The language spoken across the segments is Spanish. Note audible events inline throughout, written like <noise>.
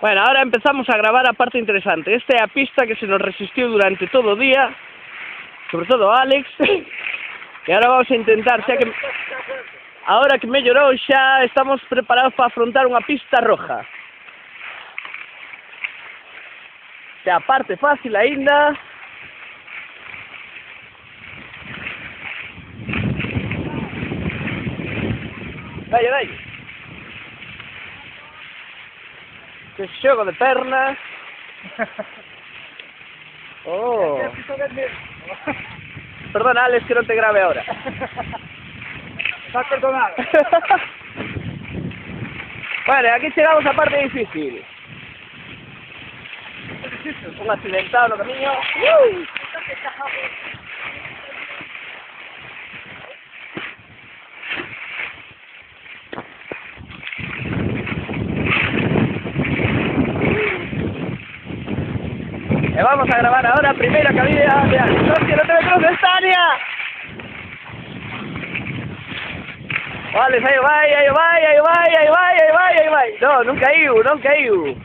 Bueno, ahora empezamos a gravar a parte interesante. Esta é a pista que se nos resistiu durante todo o día, sobre todo Alex, <laughs> e ahora vamos a intentar, xa que... Ahora que mellorou xa estamos preparados para afrontar unha pista roja. Xa parte fácil aínda, Dai, dai. Dalle. Que xogo de pernas. <laughs> Oh. <laughs> Perdona, Alex, que non te grabe ahora. <laughs> Está perdonado. bueno, aquí chegamos a parte difícil. Un accidentado no camiño. Uh! E vamos a gravar ahora a primeira cabida de Alex. ¡Hostia, no te me cruces, Tania! Alex, aí vai, aí vai, aí vai, aí vai, aí vai, aí vai. No, non caiu, non caiu.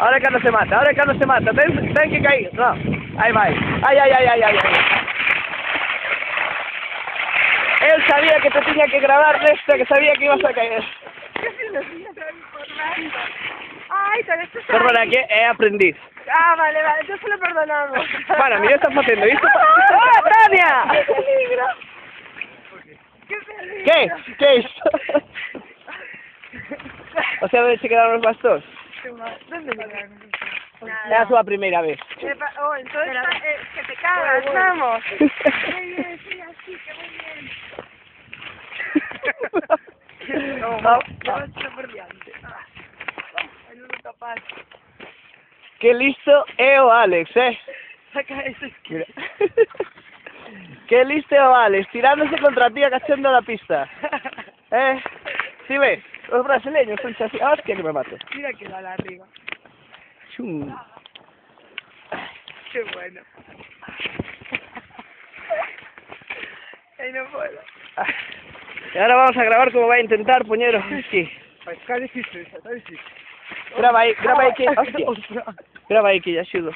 Ahora é cando se mata, ahora é cando se mata. Ten, ten que cair. No, vai. Ai, ai, ai, ai, ai. ai. Él sabía que te tenía que grabar nesta, que sabía que ibas a caer. Ay, tal vez tú sabes. Perdona, que é aprendiz. Ah, vale, vale, entonces lo perdonamos. Bueno, mira, está facendo isto. pa- <laughs> ¡Oh, Tania! ¡Qué peligro! ¡Qué peligro! ¿Qué? ¿Qué é isto? O sea, onde se quedaron os bastóns? ¿Dónde llegaron? É a súa primeira vez. Oh, entonces eh, que te cagas, vamos. <laughs> Muy bien, sí, así, que muy bien. <laughs> No, Yo diante. Ah, Que listo é o Alex, eh? Saca ese Mira. <laughs> que listo é o Alex, tirándose contra a tía cachendo da pista. Eh? Si ves? Os brasileños son así. Ah, hostia que me mato. Mira que da la arriba. Chum. Qué bueno. <laughs> Ay, no puedo. E ahora vamos a gravar como vai a intentar poñer o esquí. Está difícil, está difícil. Graba aí, graba aí que... Hostia. Graba aí que ya axudo.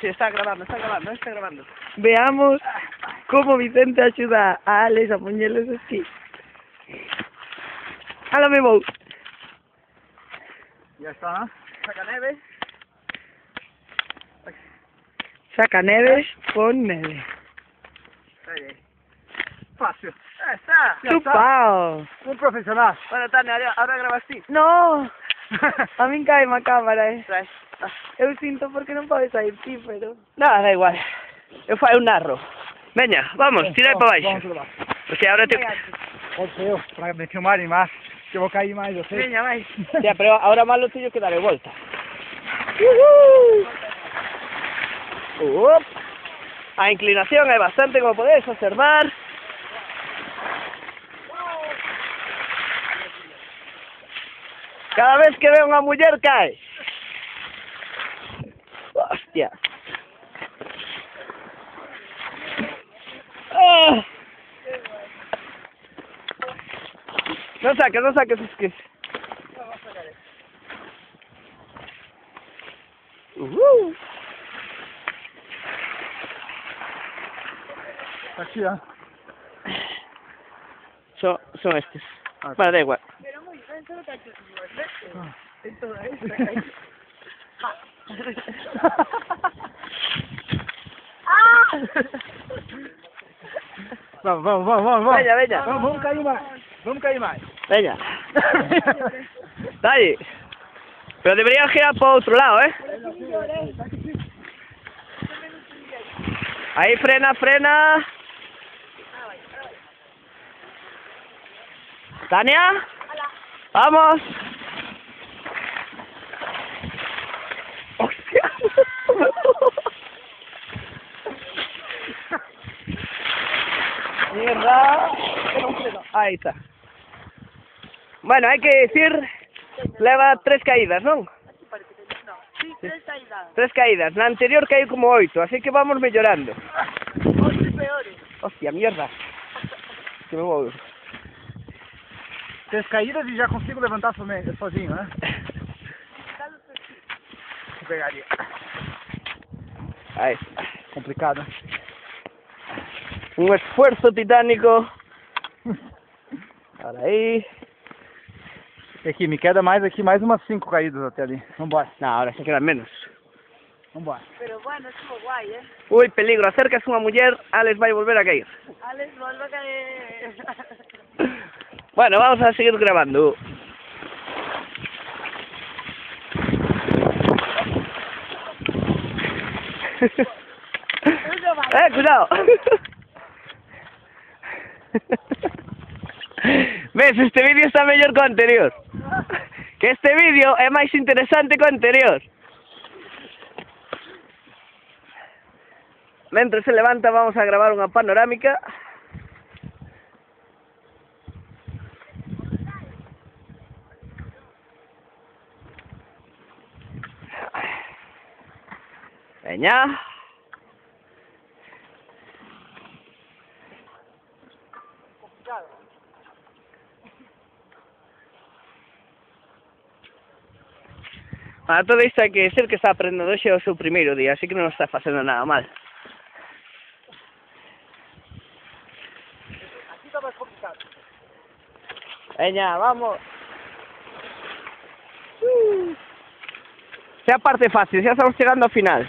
Sí, está grabando, está grabando, está grabando. Veamos como Vicente axuda a Alex a poñerles esquí. Ala me vou. Ya está. Saca neve. Saca neves con neve. Ahí. Fácil. Está. Ya está. Chupao. Un profesional. Bueno, Tania, ahora- ahora grabas ti. No, A min cae má cámara, eh. Eu sinto porque non podes sair ti, pero... Nada, da igual. Eu fai un narro. Veña, vamos, tira para baixo. O sea, ahora te... Oxe, eu, para me filmar e máis. Que vou cair máis, o sei. Veña, vai. <laughs> Ya, pero ahora máis lo que dar volta. Uh -huh. A inclinación é bastante, como podedes observar. Cada vez que veo unha muller cae. Hostia. Ah. No saques, no saques, es que... Uh. Aquí, ah. Son, son estes. Ah. Bueno, da igual. Solo. En toda esta. Vamos, vamos, vamos, vamos. vamos. Veña, veña. Vamos, vamos cair máis. Vamos cair máis. Veña. Dale. Pero deberías girar por outro lado, ¿eh? Ahí frena, frena. Tania. Vamos. Hostia. Mierda. Ahí está. Bueno, hay que decir, leva tres caídas, ¿no? Sí, tres caídas. Tres caídas. Na anterior caí como oito, así que vamos mellorando. Ocho peores. Hostia, mierda. Que me vou. Três caídas e já consigo levantar sozinho, né? Pegaria. Ahí. Complicado. Un esfuerzo titánico. <laughs> Ahora ahí. E aqui, me queda mais aqui, mais umas cinco caídas até ali. Vambora, No, ahora se quedan menos. vambora. Pero bueno, estuvo guay, ¿eh? Uy, peligro, una mujer, Alex va a volver a caer. Alex, vuelve a caer. <laughs> Bueno, vamos a seguir grabando. <laughs> eh, cuidado. Ves, este vídeo está mellor que anterior. Que este vídeo é máis interesante que anterior. Mentre se levanta vamos a gravar unha panorámica. niya. A todo isto hai que decir que está aprendendo hoxe o seu primeiro día, así que non está facendo nada mal. Aquí está máis complicado. Veña, vamos. Uh. Xa parte fácil, xa estamos chegando ao final.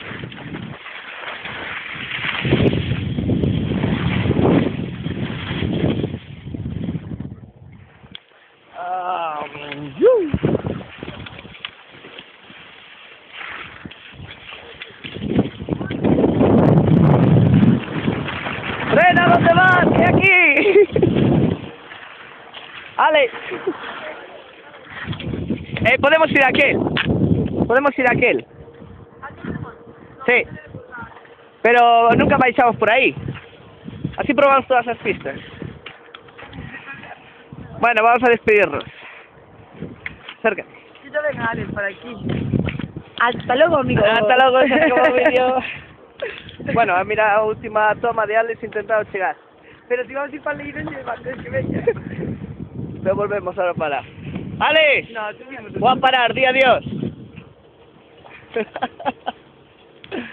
¡Frena, ¿dónde vas? ¡Que aquí! Ale. Eh, podemos ir a aquel. Podemos ir a aquel. Sí. Pero nunca baixamos por ahí. Así probamos todas las pistas. Bueno, vamos a despedirnos. Acércate. Yo Alex, por aquí. Hasta luego, amigo. Hasta luego, ese acabó vídeo. <laughs> Bueno, mira a última toma de Alex intentando chegar. Pero si vamos a ir para leer el antes que venga. Pero volvemos ahora para. ¡Alex! No, tú mismo. Voy a parar, di adiós. <laughs>